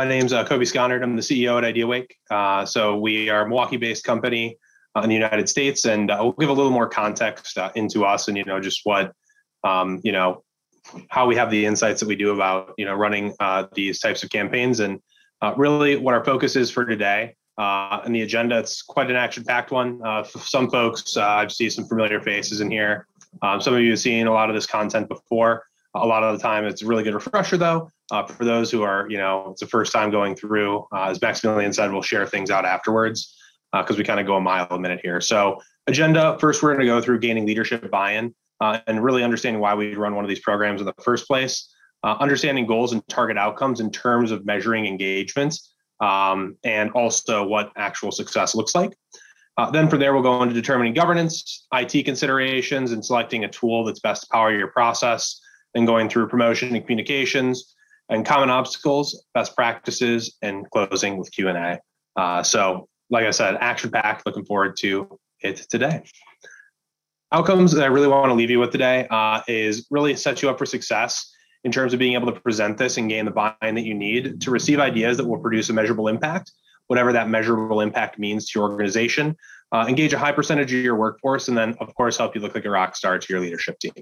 my name's uh, Coby Skonord. I'm the CEO at Ideawake. Uh, so we are a Milwaukee-based company uh, in the United States, and uh, we'll give a little more context uh, into us and you know just what um, you know how we have the insights that we do about you know running uh, these types of campaigns, and really what our focus is for today. and the agenda, it's quite an action-packed one. some folks, I've seen some familiar faces in here. Um, some of you have seen a lot of this content before. A lot of the time, it's a really good refresher, though. Uh, for those who are, you know, it's the first time going through, uh, as Maximilian said, we'll share things out afterwards because uh, we kind of go a mile a minute here. So, agenda first, we're going to go through gaining leadership buy in uh, and really understanding why we run one of these programs in the first place, uh, understanding goals and target outcomes in terms of measuring engagement, um, and also what actual success looks like. Uh, then from there, we'll go into determining governance, IT considerations, and selecting a tool that's best to power your process and going through promotion and communications and common obstacles, best practices, and closing with Q&A. Uh, so like I said, action packed, looking forward to it today. Outcomes that I really want to leave you with today uh, is really set you up for success in terms of being able to present this and gain the buy-in that you need to receive ideas that will produce a measurable impact, whatever that measurable impact means to your organization. Uh, engage a high percentage of your workforce, and then, of course, help you look like a rock star to your leadership team.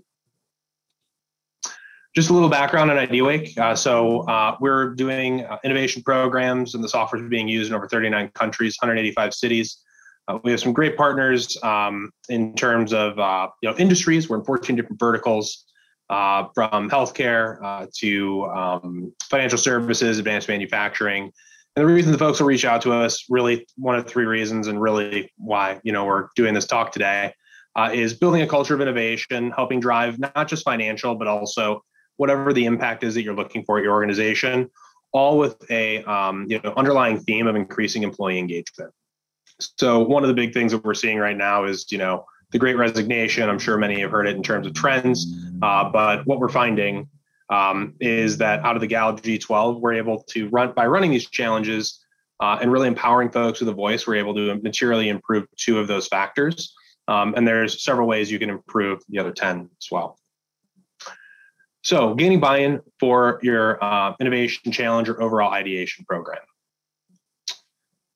Just a little background on Ideawake. Uh, so uh, we're doing uh, innovation programs, and the software is being used in over 39 countries, 185 cities. Uh, we have some great partners um, in terms of uh, you know industries. We're in 14 different verticals, uh, from healthcare to um, financial services, advanced manufacturing. And the reason the folks will reach out to us, really one of three reasons, and really why you know we're doing this talk today, is building a culture of innovation, helping drive not just financial but also whatever the impact is that you're looking for at your organization, all with a um, you know underlying theme of increasing employee engagement. So one of the big things that we're seeing right now is you know the Great Resignation. I'm sure many have heard it in terms of trends, uh, but what we're finding um, is that out of the Gallup Q12, we're able to run by running these challenges uh, and really empowering folks with a voice. We're able to materially improve two of those factors, um, and there's several ways you can improve the other ten as well. So, gaining buy in for your uh, innovation challenge or overall ideation program.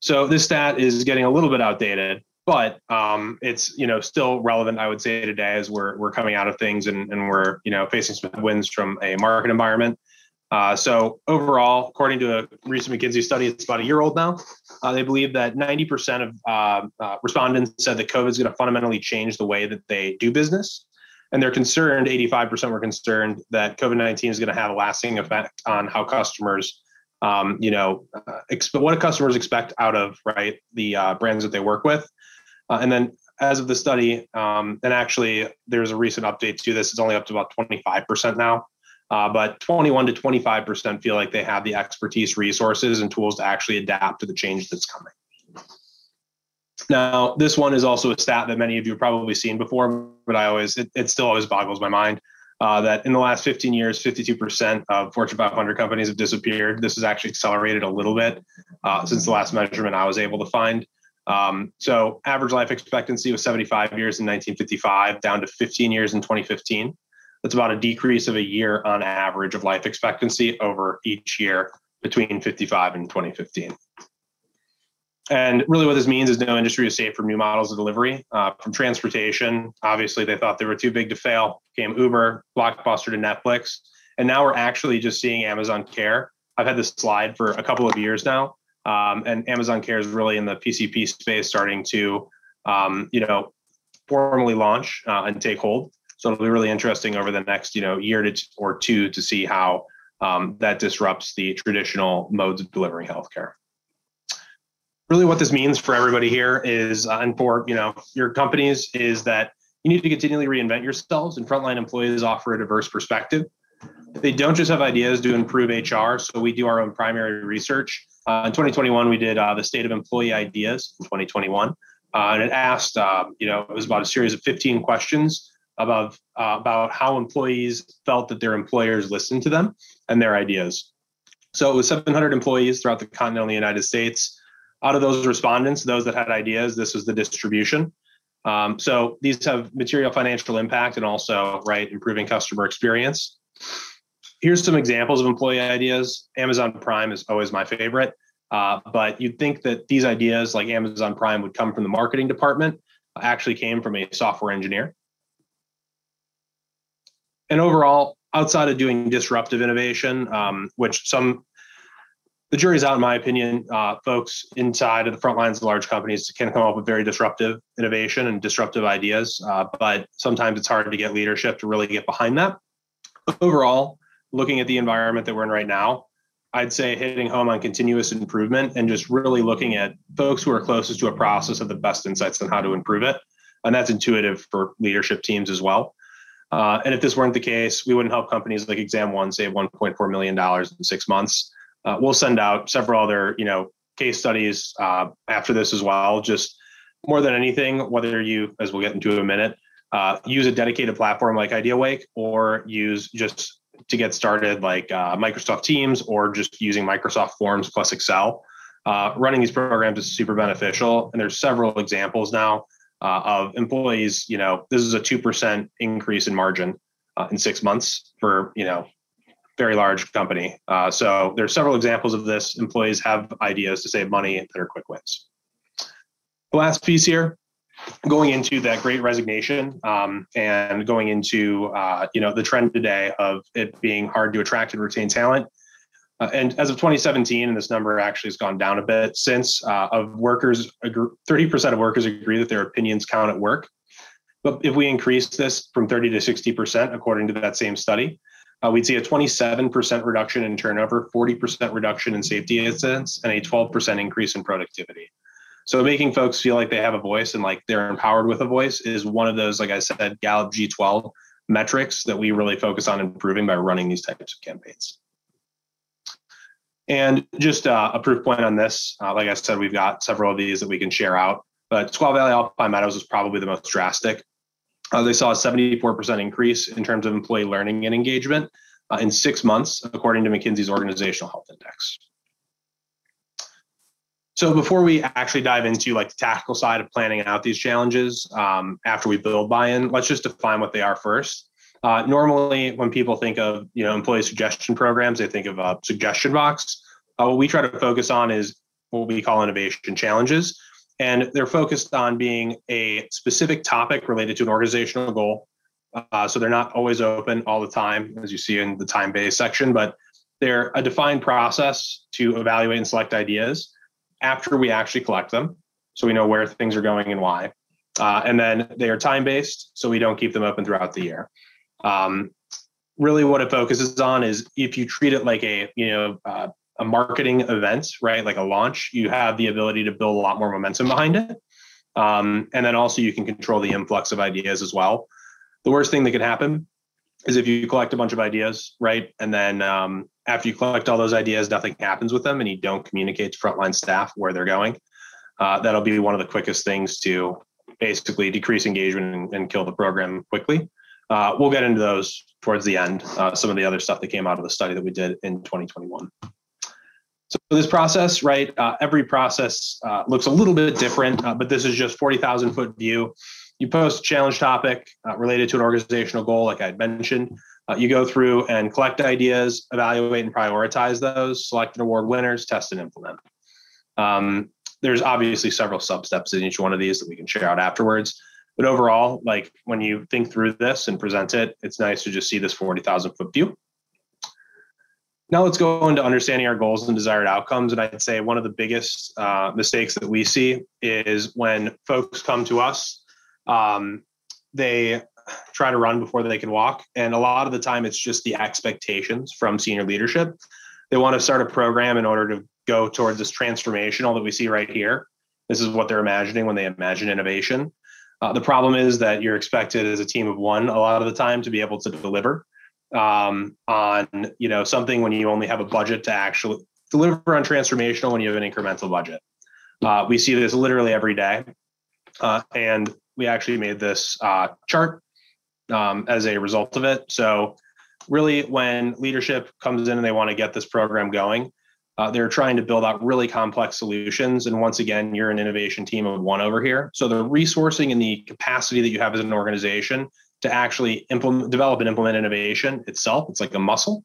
So, this stat is getting a little bit outdated, but um, it's you know still relevant, I would say, today as we're, we're coming out of things and, and we're you know facing some wins from a market environment. Uh, so overall, according to a recent McKinsey study, it's about a year old now. Uh, they believe that 90% of uh, uh, respondents said that COVID is going to fundamentally change the way that they do business and they're concerned 85% were concerned that covid-19 is going to have a lasting effect on how customers um, you know uh, exp- what customers expect out of right the uh, brands that they work with. Uh, and then as of the study um, and actually there's a recent update to this it's only up to about 25% now. Uh, but 21 to 25% feel like they have the expertise resources and tools to actually adapt to the change that's coming now, this one is also a stat that many of you have probably seen before, but I always, it, it still always boggles my mind uh, that in the last 15 years, 52% of Fortune 500 companies have disappeared. This has actually accelerated a little bit uh, since the last measurement I was able to find. Um, so, average life expectancy was 75 years in 1955, down to 15 years in 2015. That's about a decrease of a year on average of life expectancy over each year between 55 and 2015. And really, what this means is no industry is safe from new models of delivery. Uh, from transportation, obviously, they thought they were too big to fail. Came Uber, Blockbuster to Netflix, and now we're actually just seeing Amazon Care. I've had this slide for a couple of years now, um, and Amazon Care is really in the PCP space, starting to, um, you know, formally launch uh, and take hold. So it'll be really interesting over the next, you know, year to t- or two to see how um, that disrupts the traditional modes of delivering healthcare really what this means for everybody here is uh, and for you know your companies is that you need to continually reinvent yourselves and frontline employees offer a diverse perspective. They don't just have ideas to improve hr so we do our own primary research. Uh, in 2021 we did uh, the state of employee ideas in 2021 uh, and it asked um, you know it was about a series of 15 questions about uh, about how employees felt that their employers listened to them and their ideas. So it was 700 employees throughout the continental united states out of those respondents, those that had ideas, this was the distribution. Um, so these have material financial impact and also right improving customer experience. here's some examples of employee ideas. Amazon Prime is always my favorite, uh, but you'd think that these ideas, like Amazon Prime, would come from the marketing department. Actually, came from a software engineer. And overall, outside of doing disruptive innovation, um, which some the jury's out, in my opinion. Uh, folks inside of the front lines of large companies can come up with very disruptive innovation and disruptive ideas, uh, but sometimes it's hard to get leadership to really get behind that. Overall, looking at the environment that we're in right now, I'd say hitting home on continuous improvement and just really looking at folks who are closest to a process of the best insights on how to improve it. And that's intuitive for leadership teams as well. Uh, and if this weren't the case, we wouldn't help companies like ExamOne save $1.4 million in six months. Uh, we'll send out several other, you know, case studies uh, after this as well. Just more than anything, whether you, as we'll get into in a minute, uh, use a dedicated platform like Ideawake or use just to get started like uh, Microsoft Teams or just using Microsoft Forms plus Excel. Uh, running these programs is super beneficial, and there's several examples now uh, of employees. You know, this is a two percent increase in margin in six months for you know very large company. Uh, so there's several examples of this. Employees have ideas to save money that are quick wins. The last piece here, going into that great resignation um, and going into uh, you know the trend today of it being hard to attract and retain talent. Uh, and as of 2017, and this number actually has gone down a bit since, uh, of workers, 30% of workers agree that their opinions count at work. But if we increase this from 30 to 60%, according to that same study, uh, we'd see a 27% reduction in turnover, 40% reduction in safety incidents, and a 12% increase in productivity. So making folks feel like they have a voice and like they're empowered with a voice is one of those, like I said, Gallup Q12 metrics that we really focus on improving by running these types of campaigns. And just uh, a proof point on this, uh, like I said, we've got several of these that we can share out, but Squaw Valley Alpine Meadows is probably the most drastic. Uh, they saw a 74% increase in terms of employee learning and engagement uh, in six months, according to McKinsey's Organizational Health Index. So before we actually dive into like the tactical side of planning out these challenges, um, after we build buy-in, let's just define what they are first. Uh, normally, when people think of you know employee suggestion programs, they think of a suggestion box. Uh, what we try to focus on is what we call innovation challenges, and they're focused on being a specific topic related to an organizational goal. Uh, so they're not always open all the time, as you see in the time-based section, but they're a defined process to evaluate and select ideas after we actually collect them, so we know where things are going and why. Uh, and then they are time-based, so we don't keep them open throughout the year. Um, really, what it focuses on is if you treat it like a you know uh, a marketing event, right? Like a launch, you have the ability to build a lot more momentum behind it. Um, and then also you can control the influx of ideas as well. The worst thing that could happen is if you collect a bunch of ideas, right? And then um, after you collect all those ideas, nothing happens with them and you don't communicate to frontline staff where they're going. Uh, that'll be one of the quickest things to basically decrease engagement and, and kill the program quickly. Uh, we'll get into those towards the end, uh, some of the other stuff that came out of the study that we did in 2021. So this process, right, uh, every process uh, looks a little bit different, uh, but this is just 40,000 foot view. You post a challenge topic uh, related to an organizational goal, like I'd mentioned. Uh, you go through and collect ideas, evaluate and prioritize those, select and award winners, test and implement. Um, there's obviously several sub steps in each one of these that we can share out afterwards. But overall, like when you think through this and present it, it's nice to just see this 40,000 foot view. Now let's go into understanding our goals and desired outcomes. And I'd say one of the biggest uh, mistakes that we see is when folks come to us, um, they try to run before they can walk. And a lot of the time, it's just the expectations from senior leadership. They want to start a program in order to go towards this transformational that we see right here. This is what they're imagining when they imagine innovation. Uh, the problem is that you're expected as a team of one a lot of the time to be able to deliver um, on you know something when you only have a budget to actually deliver on transformational when you have an incremental budget. Uh, we see this literally every day, uh, and we actually made this uh, chart um, as a result of it. So, really, when leadership comes in and they want to get this program going, uh, they're trying to build out really complex solutions. And once again, you're an innovation team of one over here. So the resourcing and the capacity that you have as an organization to actually implement, develop and implement innovation itself. It's like a muscle.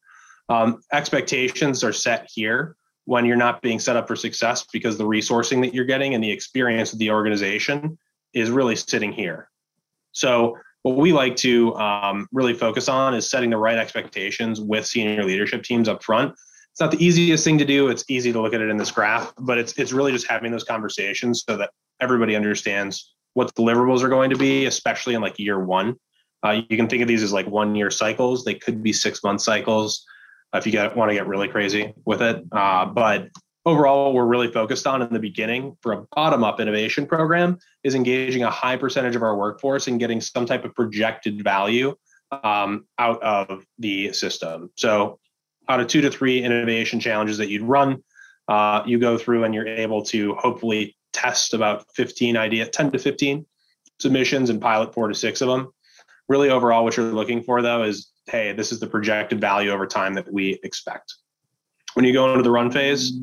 Um, expectations are set here when you're not being set up for success because the resourcing that you're getting and the experience of the organization is really sitting here. So what we like to um, really focus on is setting the right expectations with senior leadership teams up front. It's not the easiest thing to do. It's easy to look at it in this graph, but it's it's really just having those conversations so that everybody understands what deliverables are going to be, especially in like year one. Uh, you can think of these as like one year cycles. They could be six month cycles if you get, want to get really crazy with it. Uh, but overall, we're really focused on in the beginning for a bottom up innovation program is engaging a high percentage of our workforce and getting some type of projected value um, out of the system. So, out of two to three innovation challenges that you'd run, uh, you go through and you're able to hopefully test about 15 idea, 10 to 15 submissions and pilot four to six of them. Really, overall, what you're looking for though is hey, this is the projected value over time that we expect. When you go into the run phase,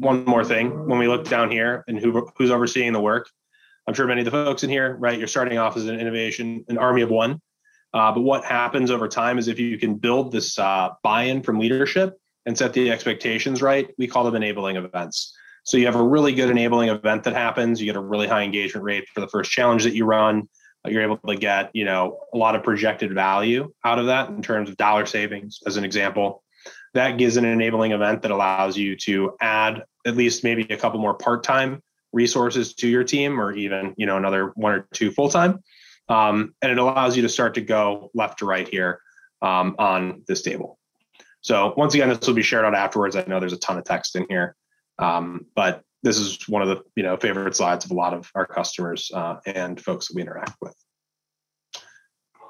one more thing. When we look down here and who, who's overseeing the work, I'm sure many of the folks in here, right? You're starting off as an innovation, an army of one. Uh, but what happens over time is if you can build this uh, buy-in from leadership and set the expectations right, we call them enabling events. So you have a really good enabling event that happens. You get a really high engagement rate for the first challenge that you run you're able to get you know a lot of projected value out of that in terms of dollar savings as an example. That gives an enabling event that allows you to add at least maybe a couple more part-time resources to your team or even you know another one or two full-time. Um, and it allows you to start to go left to right here um, on this table. So once again this will be shared out afterwards. I know there's a ton of text in here. Um, but this is one of the you know favorite slides of a lot of our customers uh, and folks that we interact with.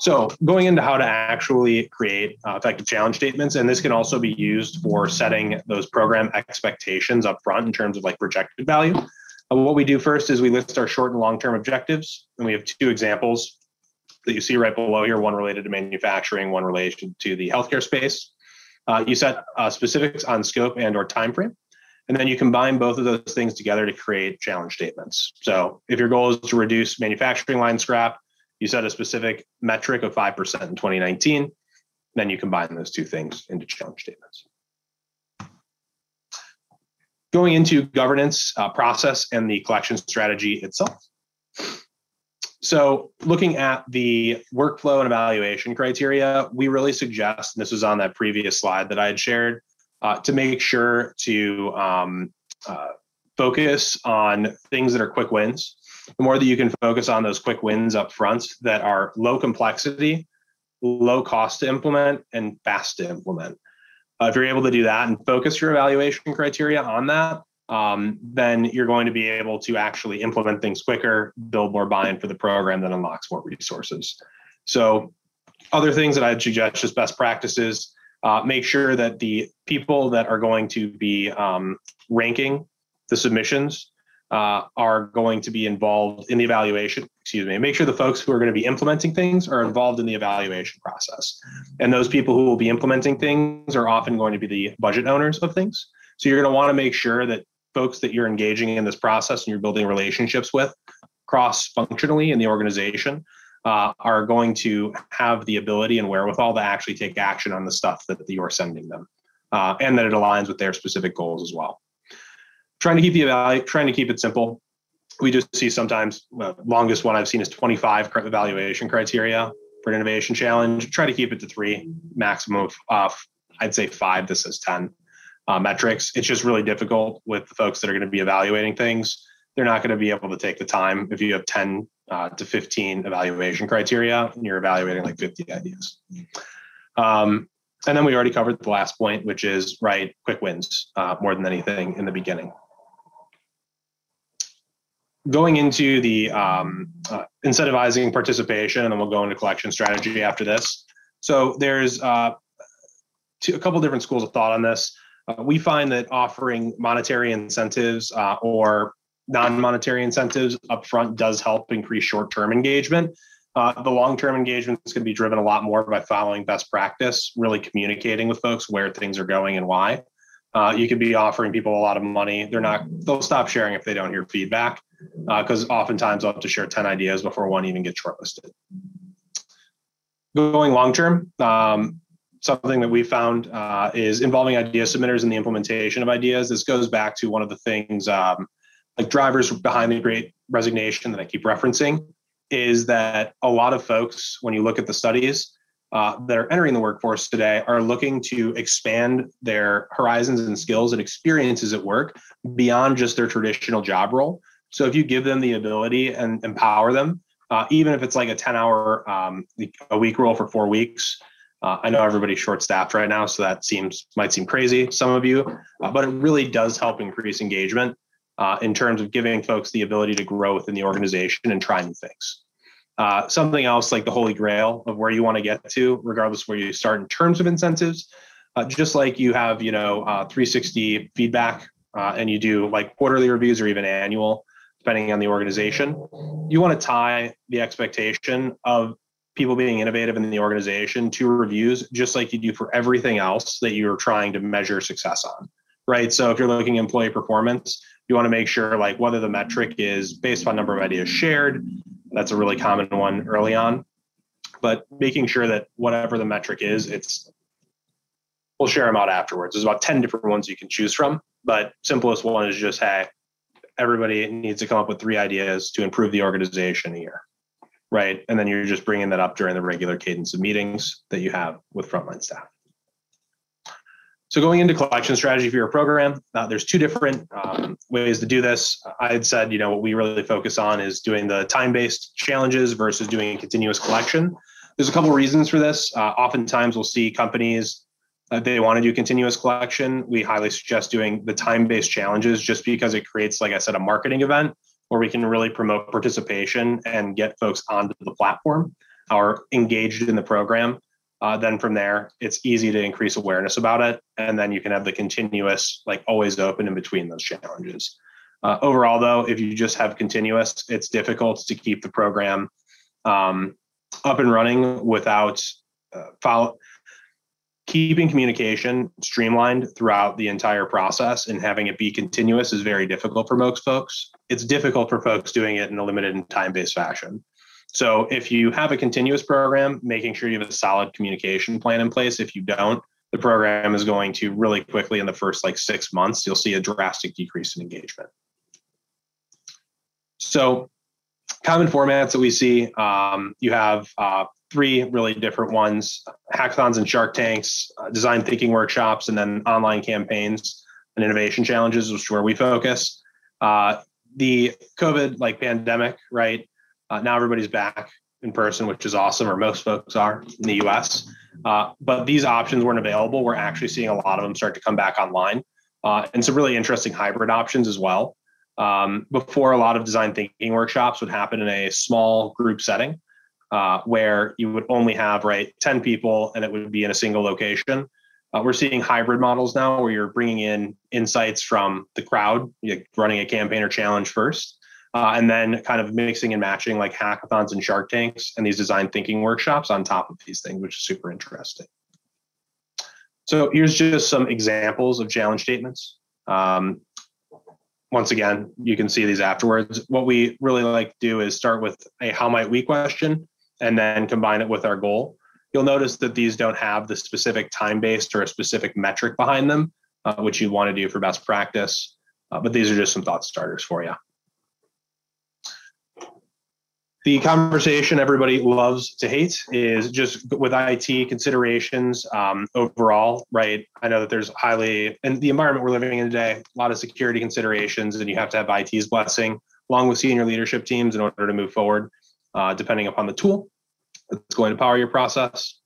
So going into how to actually create uh, effective challenge statements, and this can also be used for setting those program expectations up front in terms of like projected value. Uh, what we do first is we list our short and long-term objectives, and we have two examples that you see right below here, one related to manufacturing, one related to the healthcare space. Uh, you set uh, specifics on scope and or time frame. And then you combine both of those things together to create challenge statements. So if your goal is to reduce manufacturing line scrap, you set a specific metric of 5% in 2019. Then you combine those two things into challenge statements. Going into governance uh, process and the collection strategy itself. So looking at the workflow and evaluation criteria, we really suggest, and this was on that previous slide that I had shared, uh, to make sure to um, uh, focus on things that are quick wins. The more that you can focus on those quick wins up front that are low complexity, low cost to implement, and fast to implement. Uh, if you're able to do that and focus your evaluation criteria on that, um, then you're going to be able to actually implement things quicker, build more buy-in for the program that unlocks more resources. So other things that I'd suggest just best practices uh, make sure that the people that are going to be um, ranking the submissions uh, are going to be involved in the evaluation. Excuse me. Make sure the folks who are going to be implementing things are involved in the evaluation process. And those people who will be implementing things are often going to be the budget owners of things. So you're going to want to make sure that folks that you're engaging in this process and you're building relationships with cross functionally in the organization uh, are going to have the ability and wherewithal to actually take action on the stuff that you're sending them, uh, and that it aligns with their specific goals as well. Trying to keep the trying to keep it simple. We just see sometimes well, longest one I've seen is 25 evaluation criteria for an innovation challenge. Try to keep it to three, maximum of uh, I'd say five. This is 10 uh, metrics. It's just really difficult with the folks that are going to be evaluating things. They're not going to be able to take the time if you have 10 uh, to 15 evaluation criteria, and you're evaluating like 50 ideas. Um, and then we already covered the last point, which is right quick wins uh, more than anything in the beginning. Going into the um, uh, incentivizing participation, and then we'll go into collection strategy after this. So there's uh, a couple different schools of thought on this. Uh, we find that offering monetary incentives uh, or non-monetary incentives upfront does help increase short-term engagement. Uh, the long-term engagement is going to be driven a lot more by following best practice, really communicating with folks where things are going and why. Uh, you could be offering people a lot of money. They're not. They'll stop sharing if they don't hear feedback, because uh, oftentimes I'll have to share ten ideas before one even gets shortlisted. Going long term, um, something that we found uh, is involving idea submitters in the implementation of ideas. This goes back to one of the things um, like drivers behind the great resignation that I keep referencing is that a lot of folks, when you look at the studies uh, that are entering the workforce today, are looking to expand their horizons and skills and experiences at work beyond just their traditional job role. So if you give them the ability and empower them, uh, even if it's like a 10 hour um, a week role for four weeks, uh, I know everybody's short staffed right now, so that seems might seem crazy some of you, uh, but it really does help increase engagement uh, in terms of giving folks the ability to grow within the organization and try new things. Uh, something else like the holy grail of where you want to get to, regardless where you start in terms of incentives, uh, just like you have, you know, uh, 360 feedback and you do like quarterly reviews or even annual, depending on the organization. You want to tie the expectation of people being innovative in the organization to reviews, just like you do for everything else that you're trying to measure success on, right? So if you're looking employee performance, you want to make sure like whether the metric is based on number of ideas shared. That's a really common one early on, but making sure that whatever the metric is, it's we'll share them out afterwards. There's about 10 different ones you can choose from, but simplest one is just, hey, everybody needs to come up with three ideas to improve the organization a year right? And then you're just bringing that up during the regular cadence of meetings that you have with frontline staff. So going into collection strategy for your program, uh, there's two different um, ways to do this. I had said, you know, what we really focus on is doing the time-based challenges versus doing continuous collection. There's a couple reasons for this. Uh, oftentimes we'll see companies uh, they want to do continuous collection. We highly suggest doing the time-based challenges just because it creates, like I said, a marketing event where we can really promote participation and get folks onto the platform or engaged in the program. Uh, then from there, it's easy to increase awareness about it. And then you can have the continuous, like always open in between those challenges. Uh, overall, though, if you just have continuous, it's difficult to keep the program um, up and running without uh, follow, keeping communication streamlined throughout the entire process and having it be continuous is very difficult for most folks. It's difficult for folks doing it in a limited and time based fashion. So if you have a continuous program, making sure you have a solid communication plan in place. If you don't, the program is going to really quickly in the first like six months, you'll see a drastic decrease in engagement. So common formats that we see, um, you have uh, three really different ones hackathons and shark tanks uh, design thinking workshops and then online campaigns and innovation challenges which is where we focus uh, the covid like pandemic right uh, now everybody's back in person which is awesome or most folks are in the us uh, but these options weren't available. We're actually seeing a lot of them start to come back online. Uh, and some really interesting hybrid options as well. Um, before a lot of design thinking workshops would happen in a small group setting uh, where you would only have right 10 people and it would be in a single location. Uh, we're seeing hybrid models now where you're bringing in insights from the crowd running a campaign or challenge first uh, and then kind of mixing and matching like hackathons and shark tanks and these design thinking workshops on top of these things which is super interesting so here's just some examples of challenge statements um, once again, you can see these afterwards. What we really like to do is start with a how might we question and then combine it with our goal. You'll notice that these don't have the specific time based or a specific metric behind them, uh, which you want to do for best practice. Uh, but these are just some thought starters for you. The conversation everybody loves to hate is just with IT considerations um, overall, right? I know that there's highly, and the environment we're living in today, a lot of security considerations, and you have to have IT's blessing along with senior leadership teams in order to move forward uh, depending upon the tool that's going to power your process.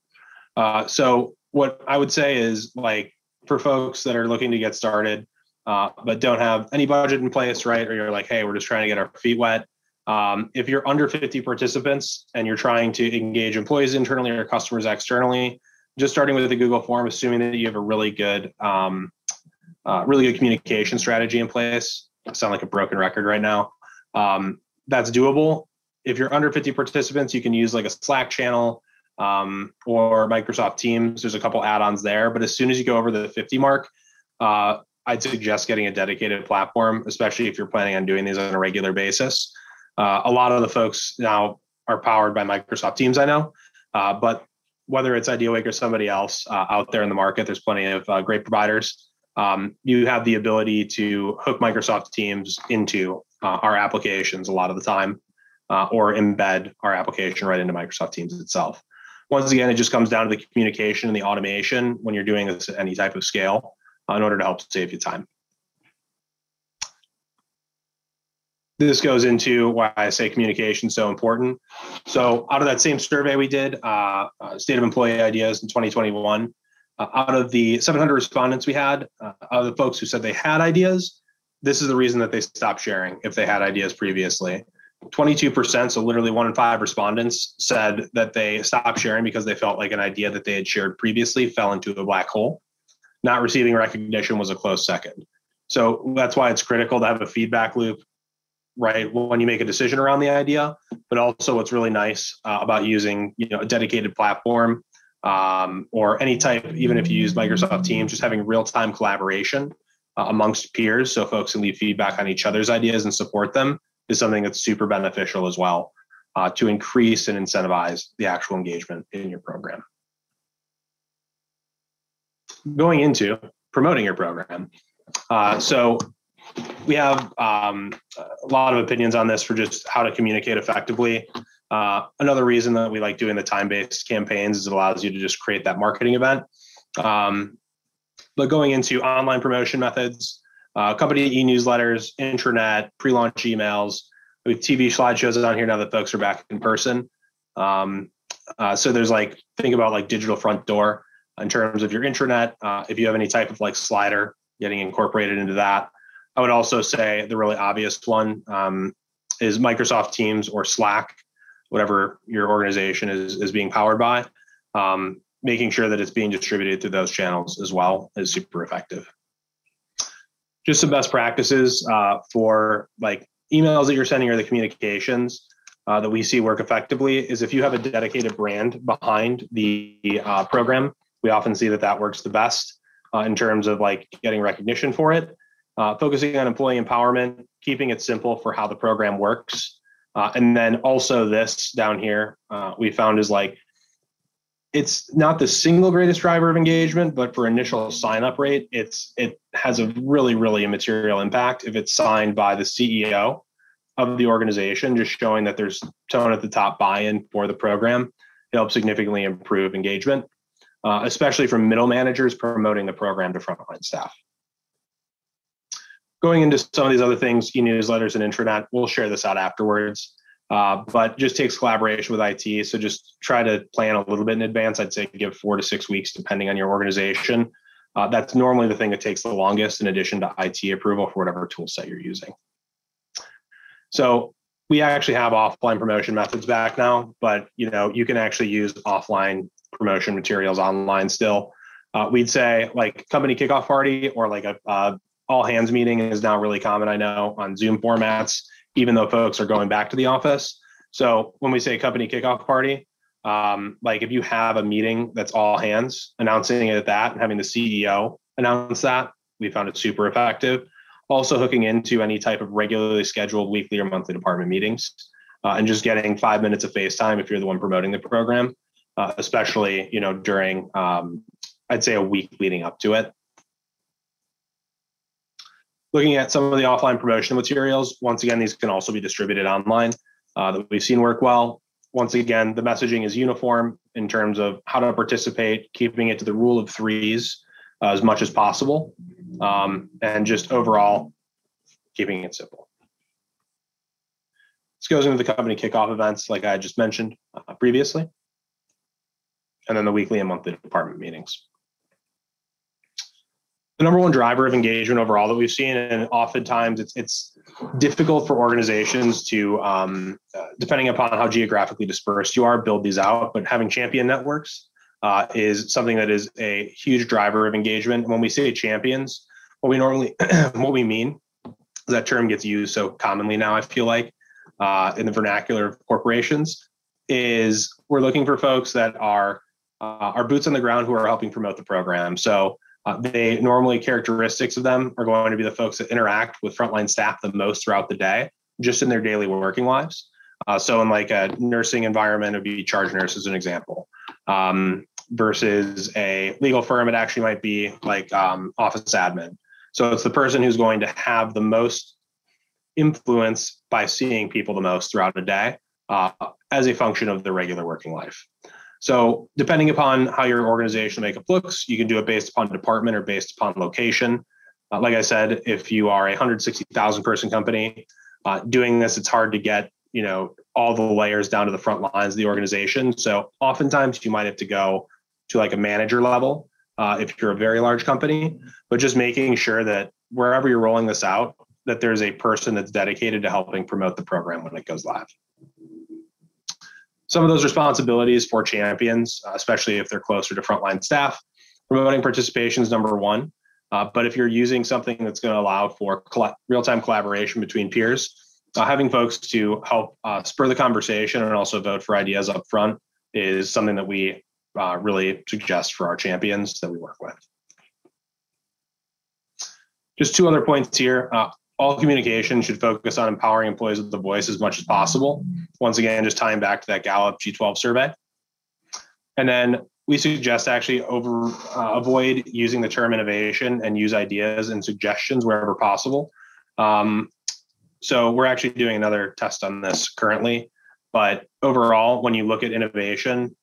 Uh, so what I would say is like for folks that are looking to get started, uh, but don't have any budget in place, right? Or you're like, hey, we're just trying to get our feet wet. Um, if you're under 50 participants and you're trying to engage employees internally or customers externally, just starting with the Google form, assuming that you have a really good, um, uh, really good communication strategy in place. I sound like a broken record right now. Um, that's doable if you're under 50 participants, you can use like a Slack channel um, or Microsoft Teams. There's a couple add-ons there, but as soon as you go over the 50 mark, uh, I'd suggest getting a dedicated platform, especially if you're planning on doing these on a regular basis. Uh, a lot of the folks now are powered by Microsoft Teams, I know, uh, but whether it's Ideawake or somebody else uh, out there in the market, there's plenty of uh, great providers. Um, you have the ability to hook Microsoft Teams into uh, our applications a lot of the time, uh, or embed our application right into Microsoft Teams itself. Once again, it just comes down to the communication and the automation when you're doing this at any type of scale in order to help save you time. This goes into why I say communication is so important. So, out of that same survey we did, uh, uh, State of Employee Ideas in 2021, uh, out of the 700 respondents we had, uh, of the folks who said they had ideas, this is the reason that they stopped sharing if they had ideas previously. 22%, so literally one in five respondents said that they stopped sharing because they felt like an idea that they had shared previously fell into a black hole. Not receiving recognition was a close second. So that's why it's critical to have a feedback loop right when you make a decision around the idea but also what's really nice uh, about using you know a dedicated platform um, or any type even if you use microsoft teams just having real-time collaboration uh, amongst peers so folks can leave feedback on each other's ideas and support them is something that's super beneficial as well uh, to increase and incentivize the actual engagement in your program. Going into promoting your program uh, so we have um, a lot of opinions on this for just how to communicate effectively. Uh, another reason that we like doing the time-based campaigns is it allows you to just create that marketing event. Um, but going into online promotion methods, uh, company e-newsletters, intranet, pre-launch emails, with TV slideshows on here now that folks are back in person. Um, uh, so there's like think about like digital front door in terms of your intranet. Uh, if you have any type of like slider getting incorporated into that, I would also say the really obvious one um, is Microsoft Teams or Slack, whatever your organization is, is being powered by. Um, making sure that it's being distributed through those channels as well is super effective. Just some best practices uh, for like emails that you're sending or the communications uh, that we see work effectively is if you have a dedicated brand behind the uh, program, we often see that that works the best uh, in terms of like getting recognition for it uh, focusing on employee empowerment, keeping it simple for how the program works. Uh, and then also this down here, uh, we found is like, it's not the single greatest driver of engagement, but for initial sign up rate, it's it has a really, really immaterial impact if it's signed by the CEO of the organization, just showing that there's tone at the top buy-in for the program. It helps significantly improve engagement, uh, especially from middle managers promoting the program to frontline staff going into some of these other things, e-newsletters and intranet, we'll share this out afterwards. Uh, but just takes collaboration with IT. So just try to plan a little bit in advance. I'd say give four to six weeks, depending on your organization. Uh, that's normally the thing that takes the longest, in addition to IT approval for whatever tool set you're using. So we actually have offline promotion methods back now, but you know you can actually use offline promotion materials online still. Uh, we'd say like company kickoff party or like a, a all hands meeting is now really common, I know, on Zoom formats, even though folks are going back to the office. So when we say company kickoff party, um, like if you have a meeting that's all hands, announcing it at that and having the CEO announce that, we found it super effective. Also hooking into any type of regularly scheduled weekly or monthly department meetings, uh, and just getting five minutes of FaceTime if you're the one promoting the program, uh, especially you know during um, I'd say a week leading up to it looking at some of the offline promotion materials, once again, these can also be distributed online uh, that we've seen work well. Once again, the messaging is uniform in terms of how to participate, keeping it to the rule of threes uh, as much as possible, um, and just overall keeping it simple. This goes into the company kickoff events, like I just mentioned uh, previously, and then the weekly and monthly department meetings the number one driver of engagement overall that we've seen, and oftentimes it's it's difficult for organizations to, um, uh, depending upon how geographically dispersed you are, build these out. But having champion networks uh, is something that is a huge driver of engagement. When we say champions, what we normally what we mean that term gets used so commonly now. I feel like uh, in the vernacular of corporations is we're looking for folks that are uh, are boots on the ground who are helping promote the program. So uh, they normally characteristics of them are going to be the folks that interact with frontline staff the most throughout the day, just in their daily working lives. Uh, so in like a nursing environment, it would be charge nurse as an example. Um, versus a legal firm, it actually might be like um, office admin. So it's the person who's going to have the most influence by seeing people the most throughout a day uh, as a function of their regular working life. So depending upon how your organizational makeup looks, you can do it based upon department or based upon location. Uh, like I said, if you are a 160,000 person company uh, doing this, it's hard to get you know all the layers down to the front lines of the organization. So oftentimes you might have to go to like a manager level uh, if you're a very large company, but just making sure that wherever you're rolling this out, that there's a person that's dedicated to helping promote the program when it goes live. Some of those responsibilities for champions, uh, especially if they're closer to frontline staff, promoting participation is number one. Uh, but if you're using something that's going to allow for coll- real-time collaboration between peers, uh, having folks to help uh, spur the conversation and also vote for ideas up front is something that we uh, really suggest for our champions that we work with. Just two other points here. All communication should focus on empowering employees with the voice as much as possible. Once again, just tying back to that Gallup Q12 survey. And then we suggest actually over uh, avoid using the term innovation and use ideas and suggestions wherever possible. Um, so we're actually doing another test on this currently. But overall, when you look at innovation,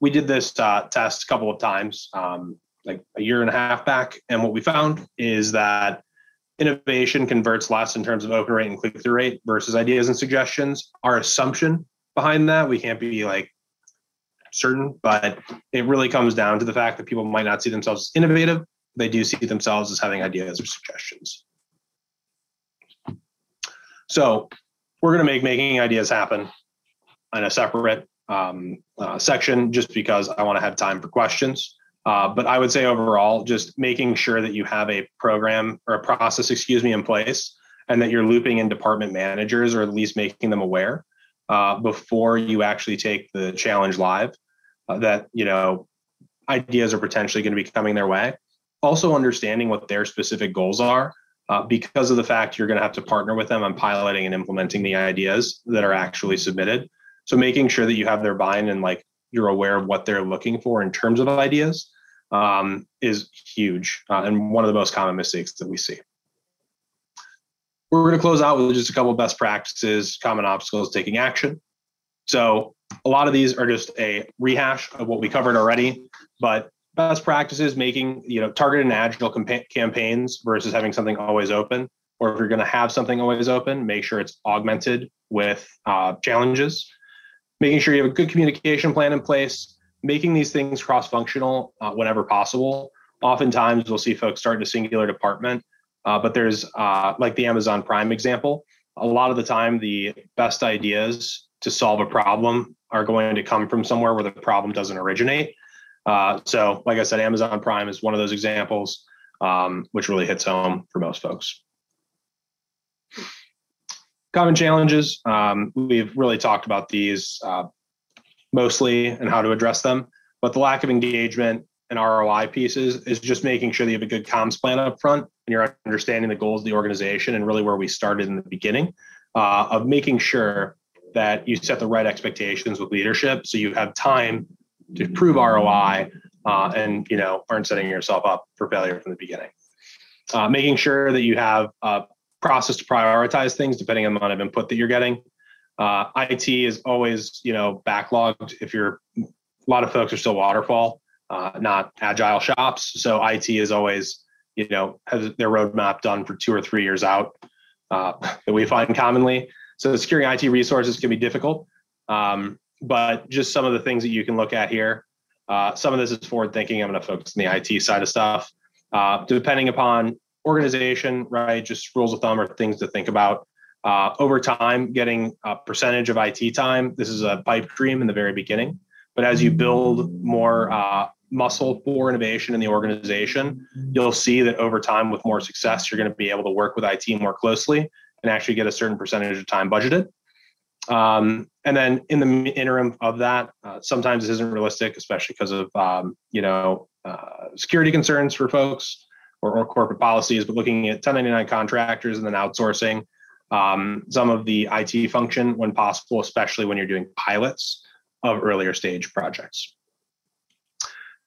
we did this uh, test a couple of times, um, like a year and a half back. And what we found is that innovation converts less in terms of open rate and click through rate versus ideas and suggestions. Our assumption behind that, we can't be like certain, but it really comes down to the fact that people might not see themselves as innovative. They do see themselves as having ideas or suggestions. So we're going to make making ideas happen in a separate um, uh, section just because I want to have time for questions. Uh, but I would say overall, just making sure that you have a program or a process, excuse me, in place, and that you're looping in department managers or at least making them aware uh, before you actually take the challenge live. Uh, that you know ideas are potentially going to be coming their way. Also, understanding what their specific goals are uh, because of the fact you're going to have to partner with them on piloting and implementing the ideas that are actually submitted. So making sure that you have their buy-in and like you're aware of what they're looking for in terms of ideas um, is huge uh, and one of the most common mistakes that we see. We're going to close out with just a couple of best practices, common obstacles, taking action. So a lot of these are just a rehash of what we covered already, but best practices making you know targeted and agile campaigns versus having something always open or if you're going to have something always open make sure it's augmented with uh, challenges making sure you have a good communication plan in place making these things cross-functional uh, whenever possible oftentimes we'll see folks start in a singular department uh, but there's uh, like the amazon prime example a lot of the time the best ideas to solve a problem are going to come from somewhere where the problem doesn't originate uh, so, like I said, Amazon Prime is one of those examples, um, which really hits home for most folks. Common challenges. Um, we've really talked about these uh, mostly and how to address them, but the lack of engagement and ROI pieces is just making sure that you have a good comms plan up front and you're understanding the goals of the organization and really where we started in the beginning uh, of making sure that you set the right expectations with leadership so you have time to prove ROI uh, and you know aren't setting yourself up for failure from the beginning. Uh, making sure that you have a process to prioritize things depending on the amount of input that you're getting. Uh, IT is always you know backlogged. If you're a lot of folks are still waterfall, uh, not agile shops. So IT is always you know has their roadmap done for two or three years out uh, that we find commonly. So securing IT resources can be difficult. Um, but just some of the things that you can look at here. Uh, some of this is forward thinking. I'm going to focus on the IT side of stuff. Uh, depending upon organization, right? Just rules of thumb or things to think about. Uh, over time, getting a percentage of IT time. This is a pipe dream in the very beginning, but as you build more uh, muscle for innovation in the organization, you'll see that over time, with more success, you're going to be able to work with IT more closely and actually get a certain percentage of time budgeted. Um, and then in the interim of that, uh, sometimes this isn't realistic, especially because of um, you know uh, security concerns for folks or, or, corporate policies. But looking at 1099 contractors and then outsourcing um, some of the IT function when possible, especially when you're doing pilots of earlier stage projects.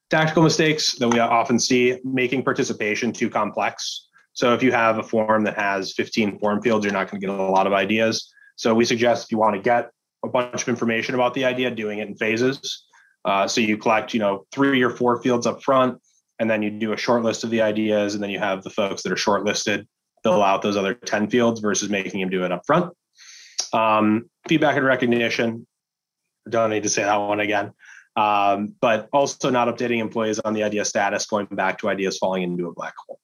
Tactical mistakes that we often see making participation too complex. So if you have a form that has 15 form fields, you're not going to get a lot of ideas. So we suggest if you want to get a bunch of information about the idea, doing it in phases. Uh, so you collect, you know, three or four fields up front, and then you do a short list of the ideas, and then you have the folks that are shortlisted fill out those other 10 fields versus making them do it up front. Um, feedback and recognition. Don't need to say that one again. Um, but also not updating employees on the idea status, going back to ideas falling into a black hole.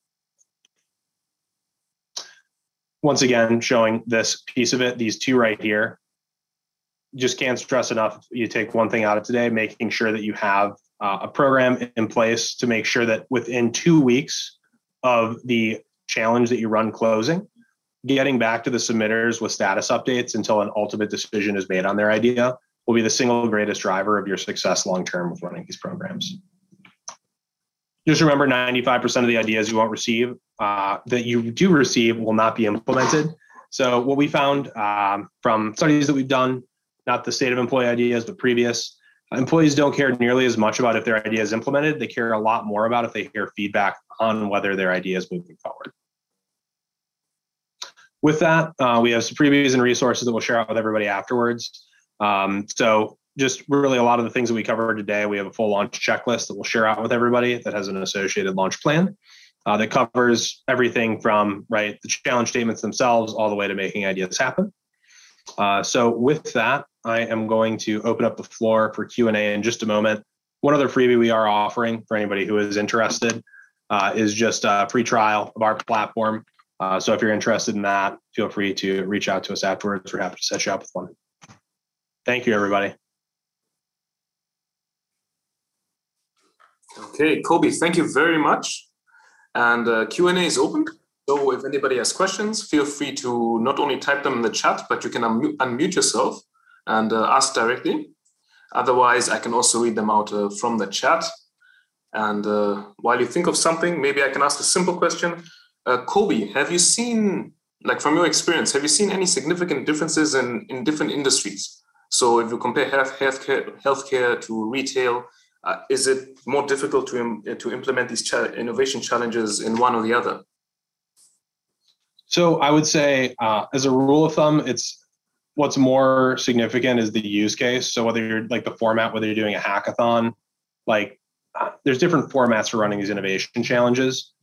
Once again, showing this piece of it, these two right here, just can't stress enough. You take one thing out of today, making sure that you have uh, a program in place to make sure that within two weeks of the challenge that you run closing, getting back to the submitters with status updates until an ultimate decision is made on their idea will be the single greatest driver of your success long term with running these programs. Just remember 95% of the ideas you won't receive uh, that you do receive will not be implemented. So, what we found um, from studies that we've done not the state of employee ideas, but previous. Employees don't care nearly as much about if their idea is implemented. They care a lot more about if they hear feedback on whether their idea is moving forward. With that, uh, we have some freebies and resources that we'll share out with everybody afterwards. Um, so just really a lot of the things that we covered today, we have a full launch checklist that we'll share out with everybody that has an associated launch plan uh, that covers everything from right the challenge statements themselves all the way to making ideas happen. Uh, so with that, I am going to open up the floor for Q&A in just a moment. One other freebie we are offering for anybody who is interested uh, is just a free trial of our platform. Uh, so if you're interested in that, feel free to reach out to us afterwards. We're happy to set you up with one. Thank you, everybody. Okay, Coby, thank you very much. And uh, Q&A is open. So if anybody has questions, feel free to not only type them in the chat, but you can unmute, unmute yourself and uh, ask directly. Otherwise, I can also read them out uh, from the chat. And uh, while you think of something, maybe I can ask a simple question. Uh, Coby, have you seen, like from your experience, have you seen any significant differences in, in different industries? So if you compare health, healthcare, healthcare to retail, uh, is it more difficult to, Im- to implement these innovation challenges in one or the other? So I would say, uh, as a rule of thumb, it's what's more significant is the use case. So whether you're like the format, whether you're doing a hackathon, like uh, there's different formats for running these innovation challenges.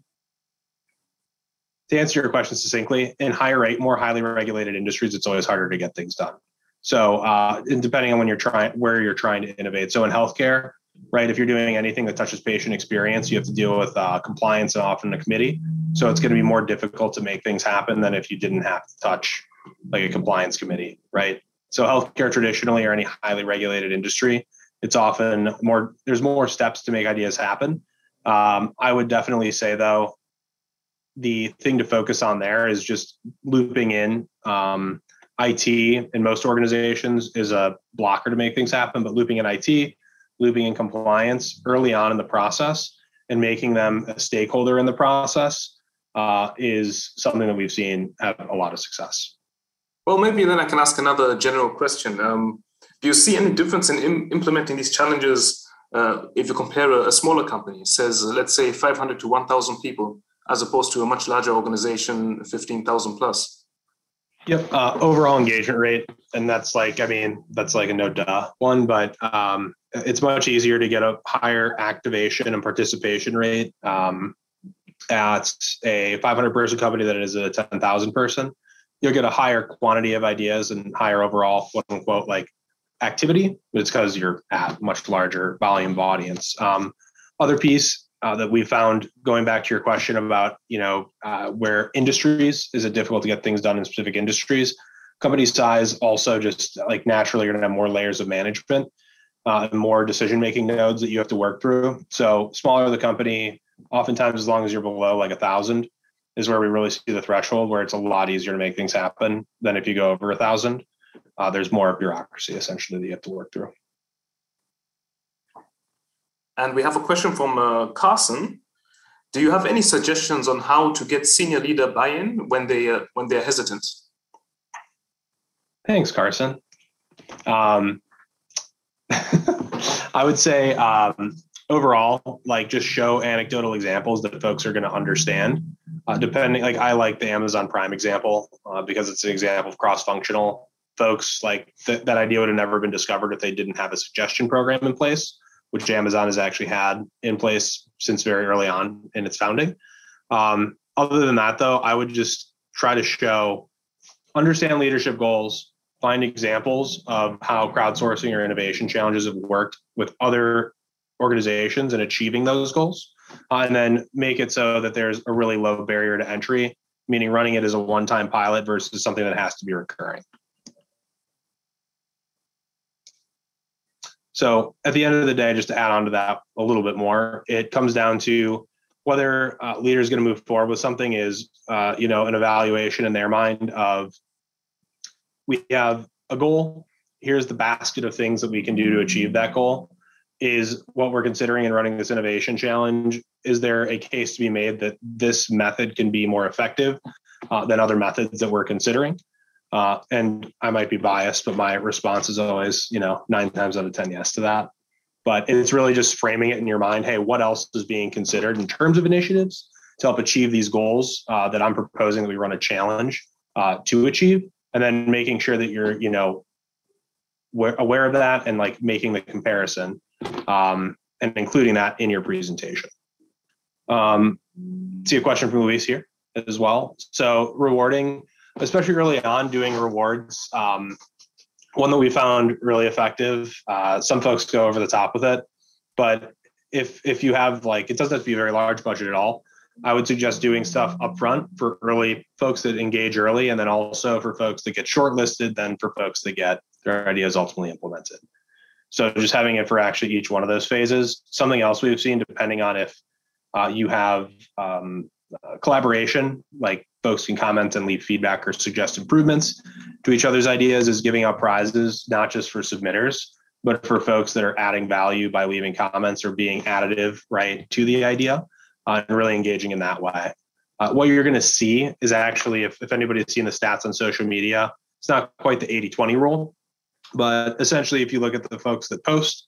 To answer your question succinctly, in higher rate, more highly regulated industries, it's always harder to get things done. So, uh, depending on when you're trying, where you're trying to innovate. So, in healthcare, right? If you're doing anything that touches patient experience, you have to deal with uh, compliance and often a committee. So it's going to be more difficult to make things happen than if you didn't have to touch like a compliance committee, right? So healthcare traditionally or any highly regulated industry, it's often more. There's more steps to make ideas happen. Um, I would definitely say though, the thing to focus on there is just looping in. Um, IT in most organizations is a blocker to make things happen, but looping in IT looping in compliance early on in the process and making them a stakeholder in the process uh, is something that we've seen have a lot of success. Well, maybe then I can ask another general question. Um, do you see any difference in Im- implementing these challenges uh, if you compare a, a, smaller company, says, let's say 500 to 1,000 people, as opposed to a much larger organization, 15,000 plus? Yep. Uh, overall engagement rate, and that's like, I mean, that's like a no duh one, but um, it's much easier to get a higher activation and participation rate um, at a 500 person company than it is a 10,000 person. You'll get a higher quantity of ideas and higher overall, quote unquote, like activity, it's because you're at much larger volume of audience. Um, other piece uh, that we found going back to your question about you know uh, where industries is it difficult to get things done in specific industries? Company size also just like naturally you're going to have more layers of management uh, and more decision making nodes that you have to work through. So smaller the company oftentimes as long as you're below like a thousand is where we really see the threshold where it's a lot easier to make things happen than if you go over a thousand. Uh, there's more bureaucracy essentially that you have to work through and we have a question from uh, Carson. Do you have any suggestions on how to get senior leader buy-in when they uh, when they're hesitant? Thanks, Carson. Um, I would say um, overall, like just show anecdotal examples that folks are going to understand. Uh, depending, like I like the Amazon Prime example uh, because it's an example of cross-functional folks. Like th- that idea would have never been discovered if they didn't have a suggestion program in place, which Amazon has actually had in place since very early on in its founding. Um, other than that, though, I would just try to show, understand leadership goals, find examples of how crowdsourcing or innovation challenges have worked with other organizations and achieving those goals, uh, and then make it so that there's a really low barrier to entry, meaning running it as a one-time pilot versus something that has to be recurring. So at the end of the day, just to add on to that a little bit more, it comes down to whether uh, leader is going to move forward with something is, uh, you know, an evaluation in their mind of we have a goal. Here's the basket of things that we can do to achieve that goal is what we're considering in running this innovation challenge. Is there a case to be made that this method can be more effective uh, than other methods that we're considering? Uh, and I might be biased, but my response is always, you know, nine times out of 10, yes to that. But it's really just framing it in your mind. Hey, what else is being considered in terms of initiatives to help achieve these goals uh, that I'm proposing that we run a challenge uh, to achieve? And then making sure that you're, you know, aware of that and like making the comparison um, and including that in your presentation. Um, see a question from Luis here as well. So rewarding, especially early on, doing rewards. Um, one that we found really effective. Uh, some folks go over the top with it, but if if you have like, it doesn't have to be a very large budget at all. I would suggest doing stuff upfront for early folks that engage early, and then also for folks that get shortlisted, then for folks that get their ideas ultimately implemented. So just having it for actually each one of those phases. Something else we've seen, depending on if uh, you have um, collaboration, like folks can comment and leave feedback or suggest improvements to each other's ideas, is giving out prizes, not just for submitters, but for folks that are adding value by leaving comments or being additive, right, to the idea uh, and really engaging in that way. Uh, what you're going to see is actually, if, if anybody's seen the stats on social media, it's not quite the 80 20 rule, but essentially, if you look at the folks that post,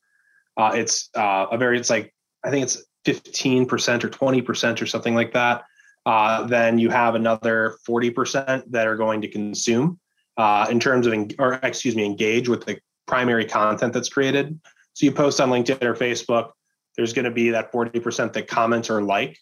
uh, it's uh, a very, it's like, I think it's 15% or 20% or something like that. Uh, then you have another 40% that are going to consume uh, in terms of, or excuse me, engage with the primary content that's created. So you post on LinkedIn or Facebook, there's going to be that 40% that comment or like,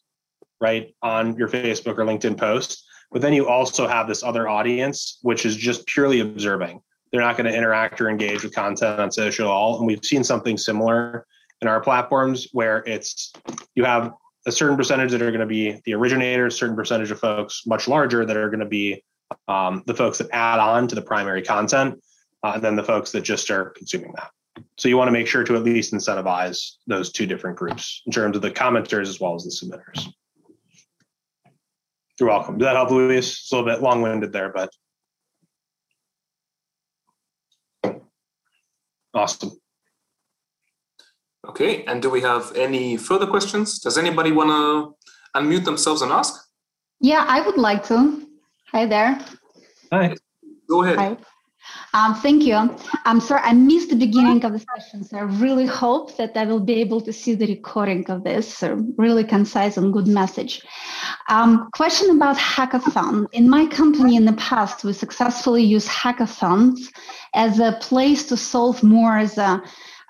right, on your Facebook or LinkedIn post. But then you also have this other audience, which is just purely observing they're not going to interact or engage with content on social at all. And we've seen something similar in our platforms where it's you have a certain percentage that are going to be the originators, certain percentage of folks much larger that are going to be um, the folks that add on to the primary content, uh, and then the folks that just are consuming that. So you want to make sure to at least incentivize those two different groups in terms of the commenters as well as the submitters. You're welcome. Did that help, Luis? It's a little bit long-winded there, but Awesome. Okay, and do we have any further questions? Does anybody want to unmute themselves and ask? Yeah, I would like to. Hi there. Hi. Go ahead. Hi. Um, thank you. I'm sorry, I missed the beginning of the session, so I really hope that I will be able to see the recording of this. So really concise and good message. Um, question about hackathon. In my company in the past, we successfully use hackathons as a place to solve more as a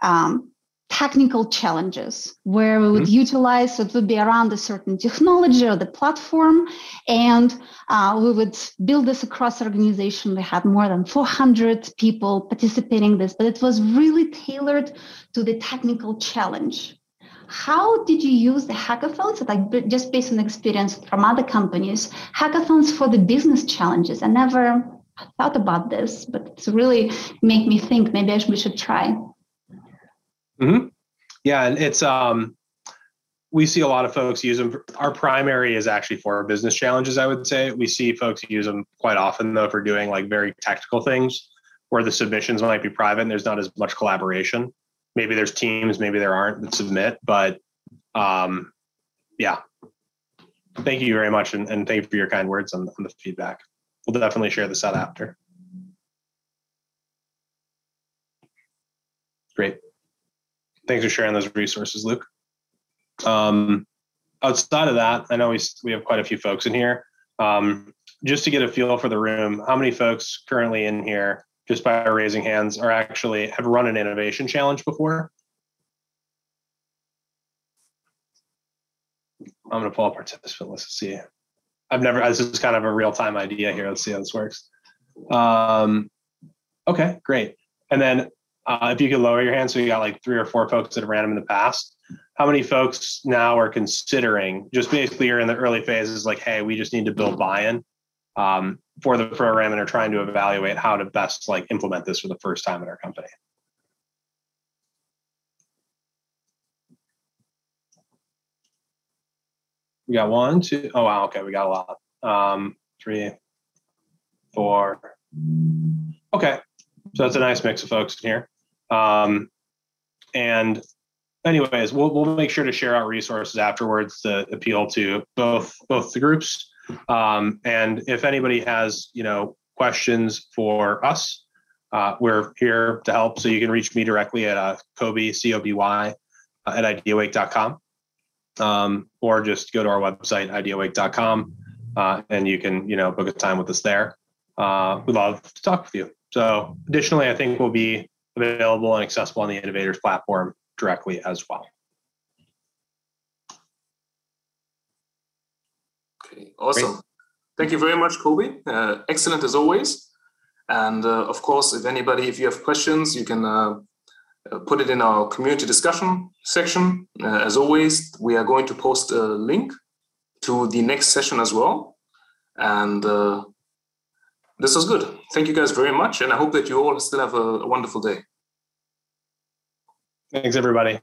um, technical challenges where we would mm-hmm. utilize it would be around a certain technology or the platform and uh, we would build this across organization. We had more than 400 people participating in this but it was really tailored to the technical challenge. How did you use the hackathons? Like just based on experience from other companies hackathons for the business challenges. I never thought about this but it's really make me think. Maybe we should try Mm-hmm. Yeah, and it's um, we see a lot of folks use them. Our primary is actually for business challenges. I would say we see folks use them quite often though for doing like very technical things where the submissions might be private and there's not as much collaboration. Maybe there's teams, maybe there aren't that submit, but um, yeah. Thank you very much, and, and thank you for your kind words on, on the feedback. We'll definitely share this out after. Great. Thanks for sharing those resources, Luke. Um, outside of that, I know we we have quite a few folks in here. Um, just to get a feel for the room, how many folks currently in here, just by raising hands, are actually have run an innovation challenge before? I'm going to pull up participant list to see. I've never. This is kind of a real time idea here. Let's see how this works. Um, okay, great. And then uh, if you could lower your hand, so you got like three or four folks that have ran them in the past. How many folks now are considering just basically you're in the early phases, like, hey, we just need to build buy-in um, for the program and are trying to evaluate how to best like implement this for the first time in our company. We got one, two, oh wow, okay, we got a lot. Um, three, four. Okay, so that's a nice mix of folks in here. Um, and anyways, we'll we'll make sure to share out resources afterwards to appeal to both both the groups. Um, and if anybody has you know questions for us, uh, we're here to help. So you can reach me directly at uh, Coby C O B Y uh, at ideawake.com, um, or just go to our website ideawake.com, uh, and you can you know book a time with us there. Uh, we'd love to talk with you. So additionally, I think we'll be available and accessible on the Innov8rs platform directly as well. Okay, awesome. Great. Thank you very much, Coby. Uh, excellent as always. And uh, of course, if anybody, if you have questions, you can uh, uh put it in our community discussion section. Uh, as always, we are going to post a link to the next session as well. And uh, this was good. Thank you guys very much. And I hope that you all still have a, a wonderful day. Thanks, everybody.